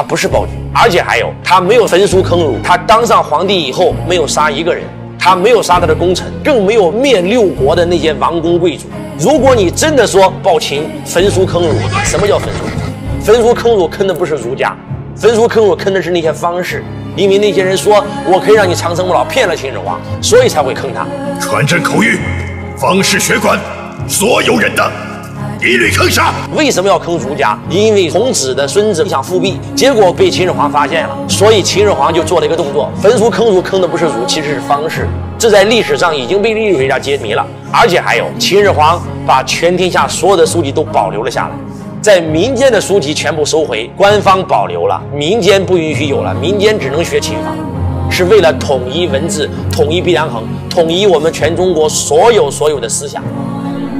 他不是暴君，而且还有他没有焚书坑儒，他当上皇帝以后没有杀一个人，他没有杀他的功臣，更没有灭六国的那些王公贵族。如果你真的说暴秦焚书坑儒，什么叫焚书？焚书坑儒坑的不是儒家，焚书坑儒坑的是那些方士，因为那些人说我可以让你长生不老，骗了秦始皇，所以才会坑他。传朕口谕，方士学馆所有人的。一律坑杀！为什么要坑儒家？因为孔子的孙子想复辟，结果被秦始皇发现了，所以秦始皇就做了一个动作，焚书坑儒，坑的不是儒，其实是方士。这在历史上已经被历史学家揭秘了。而且还有，秦始皇把全天下所有的书籍都保留了下来，在民间的书籍全部收回，官方保留了，民间不允许有了，民间只能学秦方，是为了统一文字，统一必良衡，统一我们全中国所有所有的思想。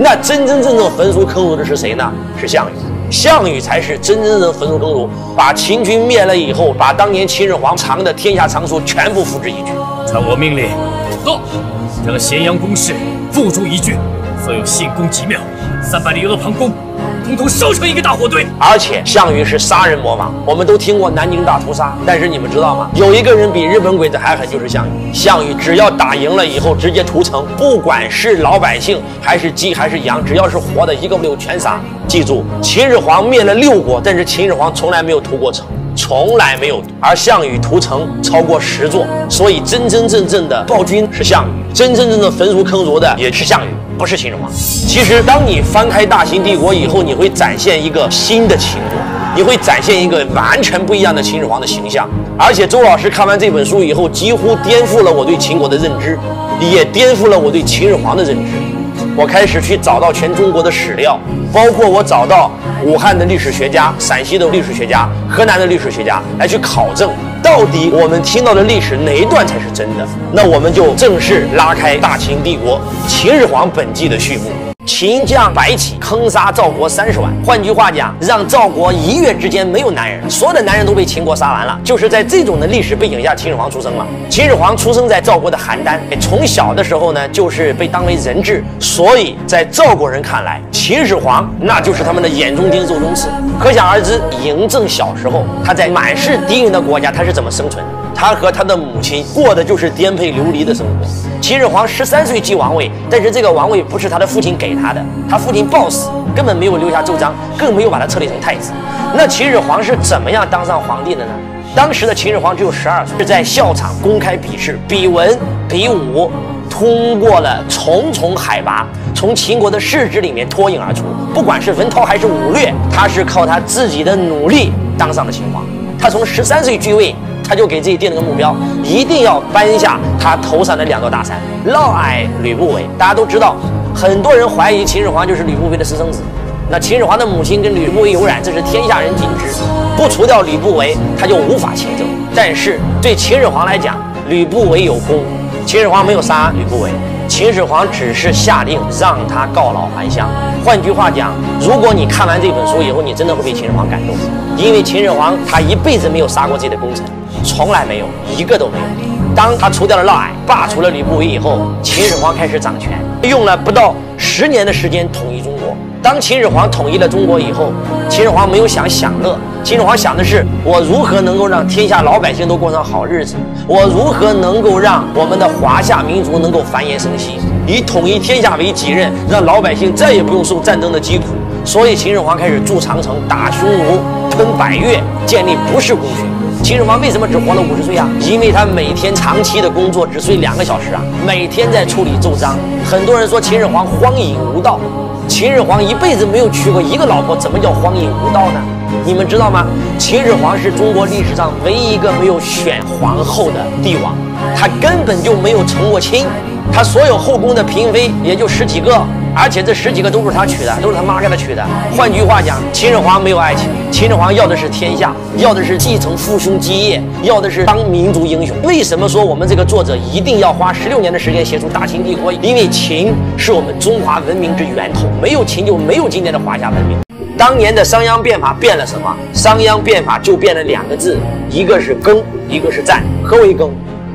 那真真正正焚书坑儒的是谁呢？是项羽，项羽才是真真正正焚书坑儒，把秦军灭了以后，把当年秦始皇藏的天下藏书全部付之一炬。传我命令，走，将咸阳宫室付诸一炬，所有信宫极妙、三百里阿房宫。统统烧成一个大火堆！而且项羽是杀人魔王，我们都听过南京大屠杀，但是你们知道吗？有一个人比日本鬼子还狠，就是项羽。项羽只要打赢了以后，直接屠城，不管是老百姓还是鸡还是羊，只要是活的，一个不留全杀。记住，秦始皇灭了六国，但是秦始皇从来没有屠过城，从来没有。而项羽屠城超过十座，所以真真正正的暴君是项羽，真真正正焚书坑儒的也是项羽。不是秦始皇。其实，当你翻开大秦帝国以后，你会展现一个新的秦国，你会展现一个完全不一样的秦始皇的形象。而且，周老师看完这本书以后，几乎颠覆了我对秦国的认知，也颠覆了我对秦始皇的认知。我开始去找到全中国的史料，包括我找到武汉的历史学家、陕西的历史学家、河南的历史学家来去考证。到底我们听到的历史哪一段才是真的？那我们就正式拉开大秦帝国秦始皇本纪的序幕。秦将白起坑杀赵国三十万，换句话讲，让赵国一月之间没有男人，所有的男人都被秦国杀完了。就是在这种的历史背景下，秦始皇出生了。秦始皇出生在赵国的邯郸，从小的时候呢，就是被当为人质，所以在赵国人看来，秦始皇那就是他们的眼中钉、肉中刺。可想而知，嬴政小时候他在满是敌人的国家，他是怎么生存？他和他的母亲过的就是颠沛流离的生活。秦始皇十三岁继王位，但是这个王位不是他的父亲给他的，他父亲暴死，根本没有留下奏章，更没有把他册立成太子。那秦始皇是怎么样当上皇帝的呢？当时的秦始皇只有十二岁，是在校场公开比试，比文比武，通过了重重海拔，从秦国的世子里面脱颖而出。不管是文韬还是武略，他是靠他自己的努力当上了秦皇。他从十三岁继位。他就给自己定了个目标，一定要搬下他头上的两座大山。嫪毐、吕不韦，大家都知道，很多人怀疑秦始皇就是吕不韦的私生子。那秦始皇的母亲跟吕不韦有染，这是天下人尽知。不除掉吕不韦，他就无法亲政。但是对秦始皇来讲，吕不韦有功，秦始皇没有杀吕不韦。秦始皇只是下令让他告老还乡。换句话讲，如果你看完这本书以后，你真的会被秦始皇感动，因为秦始皇他一辈子没有杀过自己的功臣，从来没有一个都没有。当他除掉了嫪毐，罢除了吕不韦以后，秦始皇开始掌权，用了不到十年的时间统一中国。当秦始皇统一了中国以后，秦始皇没有想享乐，秦始皇想的是我如何能够让天下老百姓都过上好日子，我如何能够让我们的华夏民族能够繁衍生息，以统一天下为己任，让老百姓再也不用受战争的疾苦。所以秦始皇开始筑长城、打匈奴、吞百越，建立不是功勋。秦始皇为什么只活了五十岁啊？因为他每天长期的工作只睡两个小时啊，每天在处理奏章。很多人说秦始皇荒淫无道。秦始皇一辈子没有娶过一个老婆，怎么叫荒淫无道呢？你们知道吗？秦始皇是中国历史上唯一一个没有选皇后的帝王，他根本就没有成过亲，他所有后宫的嫔妃也就十几个。而且这十几个都是他娶的，都是他妈给他娶的。换句话讲，秦始皇没有爱情，秦始皇要的是天下，要的是继承父兄基业，要的是当民族英雄。为什么说我们这个作者一定要花十六年的时间写出大秦帝国？因为秦是我们中华文明之源头，没有秦就没有今天的华夏文明。当年的商鞅变法变了什么？商鞅变法就变了两个字，一个是耕，一个是战。何为耕？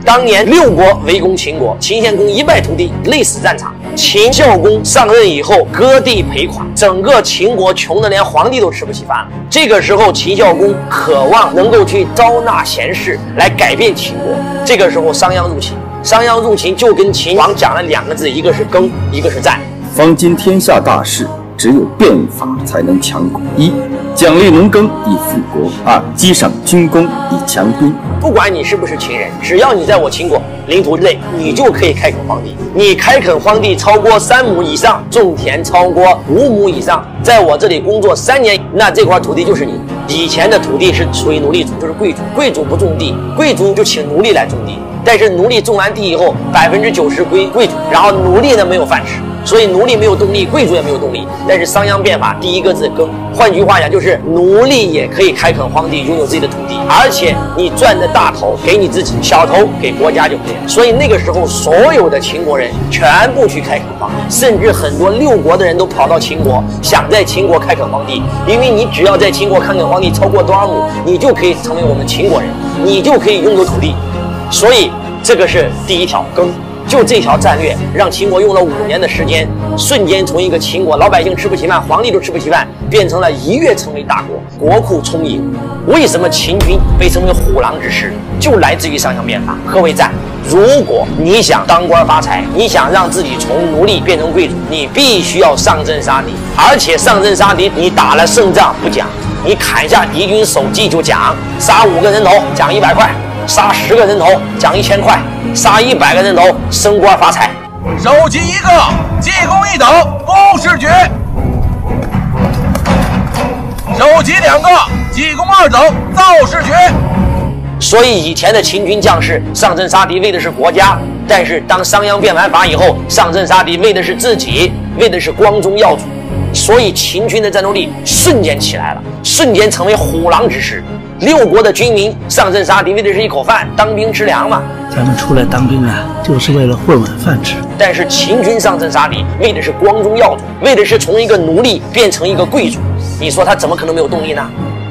当年六国围攻秦国，秦献公一败涂地，累死战场。秦孝公上任以后，割地赔款，整个秦国穷得连皇帝都吃不起饭了。这个时候，秦孝公渴望能够去招纳贤士来改变秦国。这个时候，商鞅入秦，商鞅入秦就跟秦王讲了两个字，一个是耕，一个是战。方今天下大势。只有变法才能强国。一、奖励农耕以富国；二、激赏军功以强兵。不管你是不是秦人，只要你在我秦国领土内，你就可以开垦荒地。你开垦荒地超过三亩以上，种田超过五亩以上，在我这里工作三年，那这块土地就是你。以前的土地是属于奴隶主，就是贵族，贵族不种地，贵族就请奴隶来种地。但是奴隶种完地以后，百分之九十归贵族，然后奴隶呢没有饭吃。所以奴隶没有动力，贵族也没有动力。但是商鞅变法第一个字耕，换句话讲就是奴隶也可以开垦荒地，拥有自己的土地，而且你赚的大头给你自己，小头给国家就可以了。所以那个时候所有的秦国人全部去开垦荒地，甚至很多六国的人都跑到秦国，想在秦国开垦荒地，因为你只要在秦国开垦荒地超过多少亩，你就可以成为我们秦国人，你就可以拥有土地。所以这个是第一条耕。就这条战略，让秦国用了五年的时间，瞬间从一个秦国老百姓吃不起饭，皇帝都吃不起饭，变成了一跃成为大国，国库充盈。为什么秦军被称为虎狼之师？就来自于商鞅变法。何为战？如果你想当官发财，你想让自己从奴隶变成贵族，你必须要上阵杀敌，而且上阵杀敌，你打了胜仗不讲，你砍下敌军首级就奖，杀五个人头奖一百块。杀十个人头奖一千块，杀一百个人头升官发财。首级一个，技工一等，不是爵；首级两个，技工二等，造是爵。所以以前的秦军将士上阵杀敌为的是国家，但是当商鞅变完法以后，上阵杀敌为的是自己，为的是光宗耀祖。所以秦军的战斗力瞬间起来了，瞬间成为虎狼之师。六国的军民上阵杀敌，为的是一口饭，当兵吃粮嘛。咱们出来当兵啊，就是为了混碗饭吃。但是秦军上阵杀敌，为的是光宗耀祖，为的是从一个奴隶变成一个贵族。你说他怎么可能没有动力呢？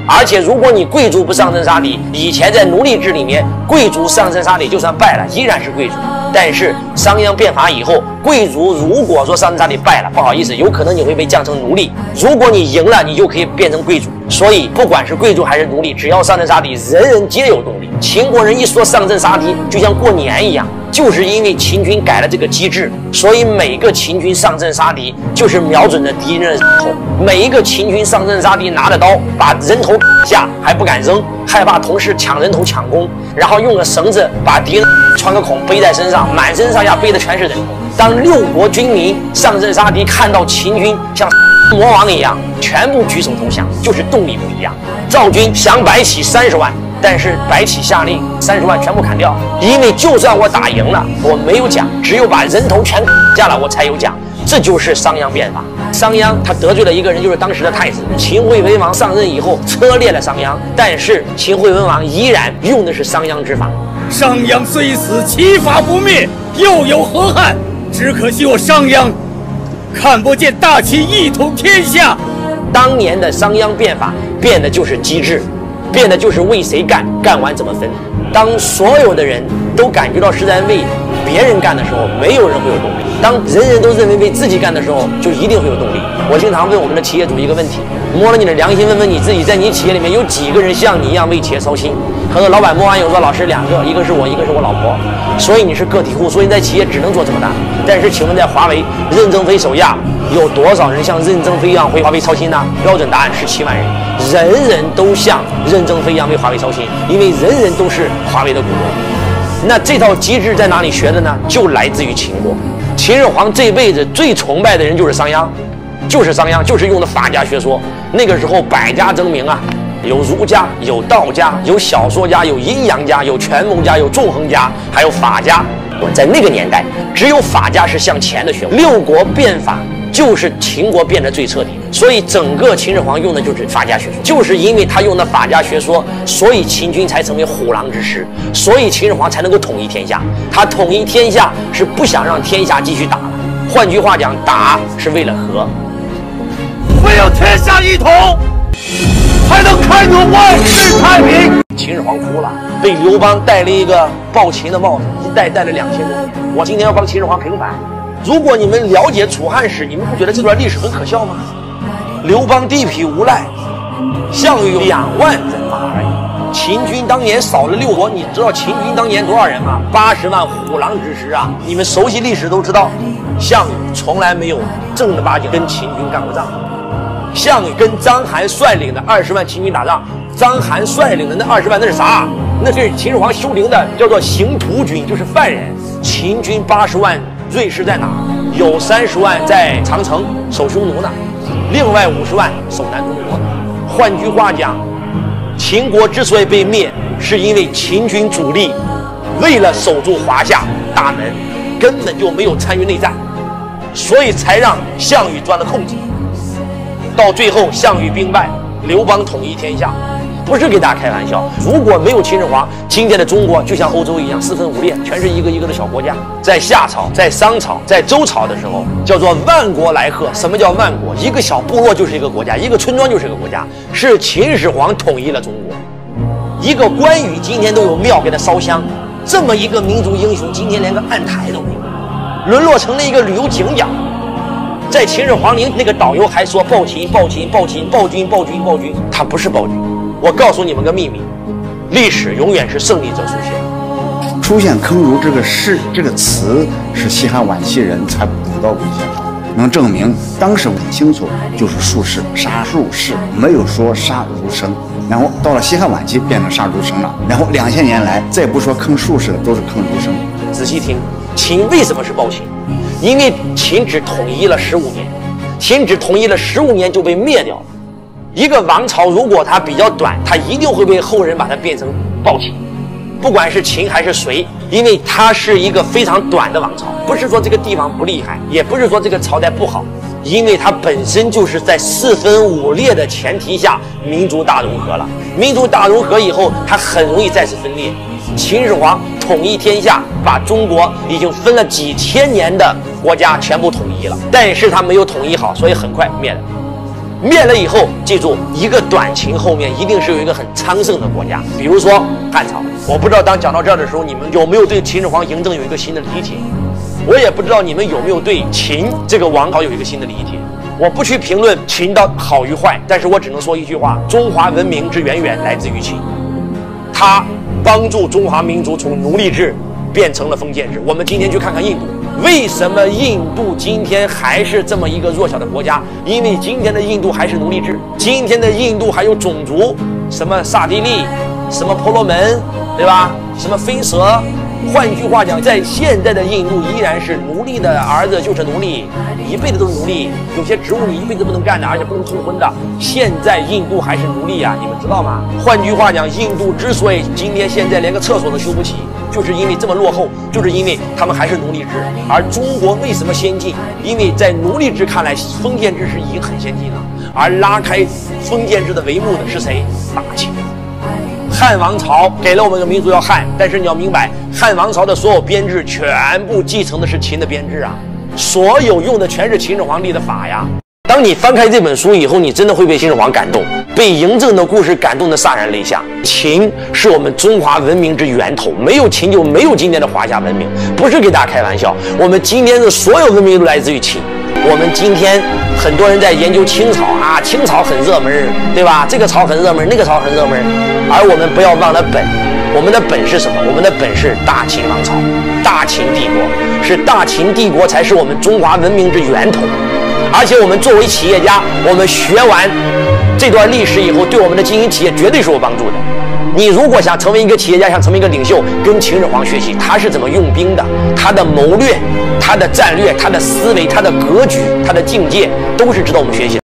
而且，如果你贵族不上阵杀敌，以前在奴隶制里面，贵族上阵杀敌就算败了，依然是贵族。但是商鞅变法以后，贵族如果说上阵杀敌败了，不好意思，有可能你会被降成奴隶。如果你赢了，你就可以变成贵族。所以，不管是贵族还是奴隶，只要上阵杀敌，人人皆有动力。秦国人一说上阵杀敌，就像过年一样。就是因为秦军改了这个机制，所以每个秦军上阵杀敌，就是瞄准着敌人的头。每一个秦军上阵杀敌，拿着刀把人头下还不敢扔，害怕同事抢人头抢功，然后用个绳子把敌人穿个孔背在身上，满身上下背的全是人头。当六国军民上阵杀敌，看到秦军像魔王一样，全部举手投降，就是动力不一样。赵军想白起三十万。但是白起下令三十万全部砍掉，因为就算我打赢了，我没有奖，只有把人头全砍下了，我才有奖。这就是商鞅变法。商鞅他得罪了一个人，就是当时的太子秦惠文王上任以后车裂了商鞅，但是秦惠文王依然用的是商鞅之法。商鞅虽死，其法不灭，又有何憾？只可惜我商鞅看不见大秦一统天下。当年的商鞅变法变的就是机制。变的就是为谁干，干完怎么分。当所有的人都感觉到是在为别人干的时候，没有人会有动力；当人人都认为为自己干的时候，就一定会有动力。我经常问我们的企业主一个问题：摸了你的良心，问问你自己，在你企业里面有几个人像你一样为企业操心？很多老板摸完以后说：“老师，两个，一个是我，一个是我老婆。”所以你是个体户，所以你在企业只能做这么大。但是，请问在华为，任正非手下有多少人像任正非一样为华为操心呢？标准答案是七万人，人人都像任正非一样为华为操心，因为人人都是华为的股东。那这套机制在哪里学的呢？就来自于秦国。秦始皇这辈子最崇拜的人就是商鞅，就是商鞅，就是用的法家学说。那个时候百家争鸣啊。有儒家，有道家，有小说家，有阴阳家，有权谋家，有纵横家，还有法家。我在那个年代，只有法家是向前的学。六国变法就是秦国变得最彻底，所以整个秦始皇用的就是法家学说。就是因为他用的法家学说，所以秦军才成为虎狼之师，所以秦始皇才能够统一天下。他统一天下是不想让天下继续打了。换句话讲，打是为了和，唯有天下一统。才能开拓万世太平。秦始皇哭了，被刘邦戴了一个暴秦的帽子，一戴戴了两千多年。我今天要帮秦始皇平反。如果你们了解楚汉史，你们不觉得这段历史很可笑吗？刘邦地痞无赖，项羽有两万人马而已。秦军当年扫了六国，你知道秦军当年多少人吗？八十万虎狼之师啊！你们熟悉历史都知道，项羽从来没有正儿八经跟秦军干过仗。项羽跟章邯率领的二十万秦军打仗，章邯率领的那二十万那是啥？那是秦始皇修陵的，叫做刑徒军，就是犯人。秦军八十万。瑞士在哪？有三十万在长城守匈奴呢，另外五十万守南中国。换句话讲，秦国之所以被灭，是因为秦军主力为了守住华夏大门，根本就没有参与内战，所以才让项羽钻了空子。到最后，项羽兵败，刘邦统一天下。不是给大家开玩笑。如果没有秦始皇，今天的中国就像欧洲一样四分五裂，全是一个一个的小国家。在夏朝、在商朝、在周朝的时候，叫做万国来贺。什么叫万国？一个小部落就是一个国家，一个村庄就是一个国家。是秦始皇统一了中国。一个关羽今天都有庙给他烧香，这么一个民族英雄，今天连个案台都没有，沦落成了一个旅游景点。在秦始皇陵，那个导游还说暴秦、暴秦、暴秦、暴君、暴君、暴君，他不是暴君。我告诉你们个秘密，历史永远是胜利者出现。出现“坑儒”这个“事”这个词，是西汉晚期人才补到文献上，能证明当时很清楚，就是术士杀术士，没有说杀儒生。然后到了西汉晚期变成杀儒生了，然后两千年来再不说坑术士的，都是坑儒生。仔细听，秦为什么是暴秦？因为秦只统一了十五年，秦只统一了十五年就被灭掉了。一个王朝如果它比较短，它一定会被后人把它变成暴秦，不管是秦还是隋，因为它是一个非常短的王朝。不是说这个地方不厉害，也不是说这个朝代不好，因为它本身就是在四分五裂的前提下，民族大融合了。民族大融合以后，它很容易再次分裂。秦始皇统一天下，把中国已经分了几千年的国家全部统一了，但是他没有统一好，所以很快灭了。灭了以后，记住一个短秦后面一定是有一个很昌盛的国家，比如说汉朝。我不知道当讲到这儿的时候，你们有没有对秦始皇嬴政有一个新的理解？我也不知道你们有没有对秦这个王朝有一个新的理解。我不去评论秦的好与坏，但是我只能说一句话：中华文明之源远来自于秦，它帮助中华民族从奴隶制变成了封建制。我们今天去看看印度。为什么印度今天还是这么一个弱小的国家？因为今天的印度还是奴隶制，今天的印度还有种族，什么刹帝利，什么婆罗门，对吧？什么飞蛇。换句话讲，在现在的印度依然是奴隶的儿子就是奴隶，一辈子都是奴隶。有些职务你一辈子不能干的，而且不能通婚的。现在印度还是奴隶啊，你们知道吗？换句话讲，印度之所以今天现在连个厕所都修不起。就是因为这么落后，就是因为他们还是奴隶制。而中国为什么先进？因为在奴隶制看来，封建制是已经很先进了。而拉开封建制的帷幕的是谁？大清。汉王朝给了我们一个民族叫汉，但是你要明白，汉王朝的所有编制全部继承的是秦的编制啊，所有用的全是秦始皇立的法呀。当你翻开这本书以后，你真的会被秦始皇感动，被嬴政的故事感动得潸然泪下。秦是我们中华文明之源头，没有秦就没有今天的华夏文明，不是给大家开玩笑。我们今天的所有文明都来自于秦。我们今天很多人在研究清朝啊，清朝很热门，对吧？这个朝很热门，那个朝很热门，而我们不要忘了本，我们的本是什么？我们的本是大秦王朝，大秦帝国，是大秦帝国才是我们中华文明之源头。而且我们作为企业家，我们学完这段历史以后，对我们的经营企业绝对是有帮助的。你如果想成为一个企业家，想成为一个领袖，跟秦始皇学习，他是怎么用兵的，他的谋略、他的战略、他的思维、他的格局、他的境界，都是值得我们学习。